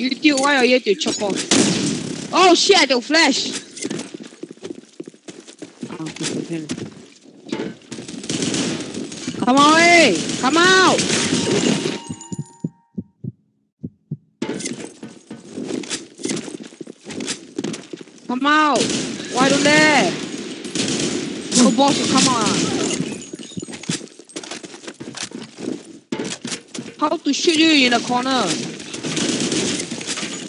YouTube, why are you to chop off? Oh shit, I don't flash. Come on, hey! Come out! Come out! Why don't there? No boss, come on! How to shoot you in the corner?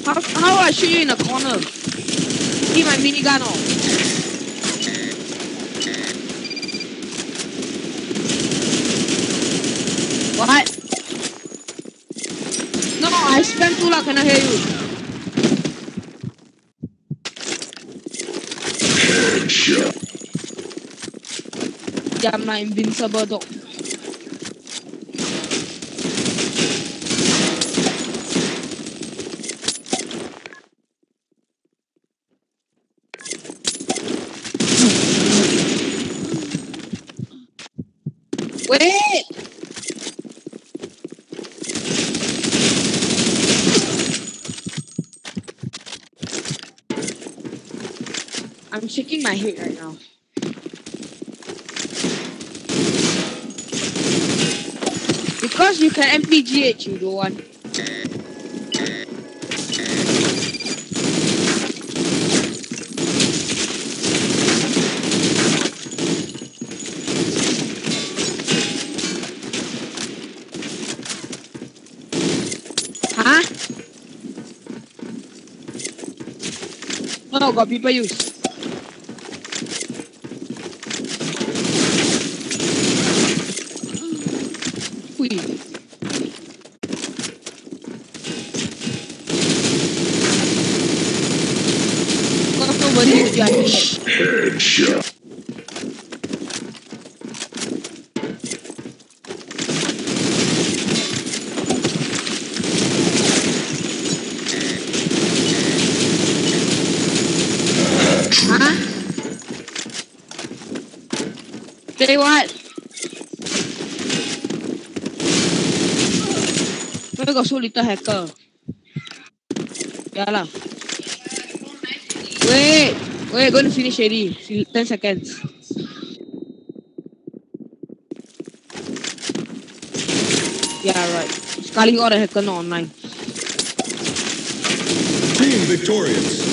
How how I shoot you in the corner? Keep my minigun on. What? No, I spam too loud, cannot hear you. Headshot. Yeah, I'm not invincible dog. Wait! I'm shaking my head right now. Because you can MPGH, you don't want. Ha? Oh, got people use. Headshot. Say what? Why got so little hacker? Yeah lah. Wait, wait, going to finish already. 10 seconds. Yeah, right. Sekali all the hacker online. Team victorious.